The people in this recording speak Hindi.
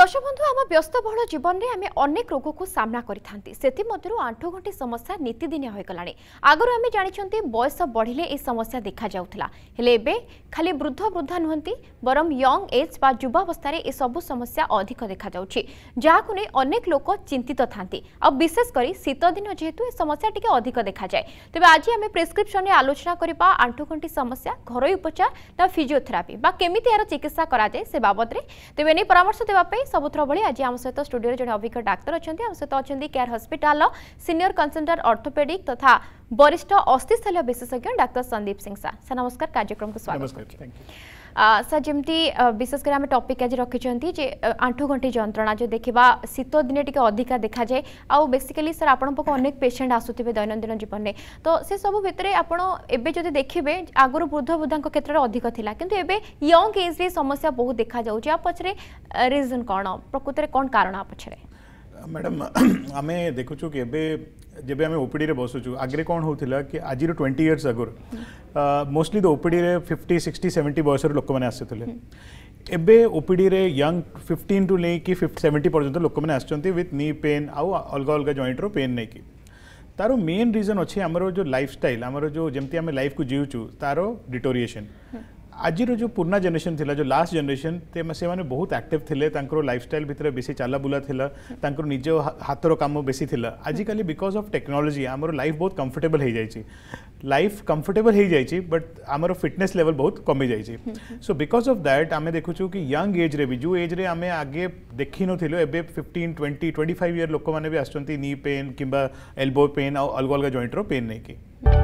দর্শক বন্ধু আমার ব্যস্তবহুল জীবনরে আমি অনেক রোগকু সামনা করে থাকে সেমধ্যে আঁঠুগণ্টি সমস্যা নীতিদিনিয়া হয়ে গলা আগর আমি জাঁচান বয়স বড়লে এই সমস্যা দেখা যাওয়া হলে এবে খালি বৃদ্ধ বৃদ্ধা নুহতি বরং ইয়ং এজ বা যুবাবস্থায় এসব সমস্যা অধিক দেখা যাচ্ছে যা অনেক লোক চিন্তিত থাকে আশেষ করে শীতদিন যেহেতু এই সমস্যা টিকি অধিক দেখা যায় তবে আজ আমি প্রেসক্রিপশনে আলোচনা করা আঁঠুগণ্টি সমস্যা ঘরোই উপচার না ফিজিওথেরাপি বা কমিটি এর চিকিৎসা করা যায় সে বাবদে তবে এনে পরামর্শ দেওয়া ସବୁଥର ଭଳି ଆଜି ଆମ ସହିତ ଷ୍ଟୁଡିଓରେ ଜଣେ ଅଭିଜ୍ଞ ଡାକ୍ତର ଅଛନ୍ତି ଆମ ସହିତ ଅଛନ୍ତି କେୟାର ହସ୍ପିଟାଲର ସିନିୟର କନସଲଟାଣ୍ଟ ଅର୍ଥୋପେଡିକ୍ ତଥା वरिष्ठ अस्थिस्थल विशेषज्ञ डाक्टर संदीप सिंह सा सर नमस्कार कार्यक्रम को स्वागत सर जमी विशेषकर आम टपिक आज रखी जे घंटी जंत्रणा जो देखा शीत दिन टी अधिका देखा जाए आउ बेसिकली सर आपण अनेक पेसेंट आसुवे दैनन्दिन जीवन में तो से सब भितर आपड़ एवं देखिए आगुरी वृद्ध बुद्धा क्षेत्र में अधिक था कि यंग एज्रे समस्या बहुत देखा जा पचर रिजन कौन प्रकृत कौन कारण पचर मैडम आम देखु कि जब आम ओपीडी में बसुचु आगे कौन हो कि आज ट्वेंटी इयर्स आगर मोस्टली तो ओपीडी में फिफ्टी सिक्सटी सेवेन्टी बयस लोक मैंने आसते एवं ओपीडी रे यंग फिफ्टन टू लेकिन फिफ्ट सेवेन्टी पर्यटन लोक मैंने आसंट विथ नी पेन आउ अलग अलग जॉइंट्र पेन नहीं कि तार मेन रिजन अच्छे आमर जो लाइफ स्टाइल आम जो जमी लाइफ को जीवचु तार डिटोरीएसन आज जो पुर्णा जेनेसन थी जो लास्ट जेनेसन से माने बहुत आक्टिव थे लाइफ स्टाइल भितर बेस चलाबुला निज हाथ काम बेसी थी आजिकल बिकज अफ टेक्नोलोजी आम लाइफ बहुत कम्फर्टेबल हो जाए लाइफ कम्फर्टेबल हो जाए बट आम फिटनेस लेवल बहुत कमी जाए सो बिकज अफ दैट आम देखु कि यंग एज्रे भी जो एज्रे आम आगे देख नु एवं fifteen twenty twenty five year लोक मैंने भी आसपे कि एल्बो पेन आउ अलग अलग जॉइंट्र पेन नहीं की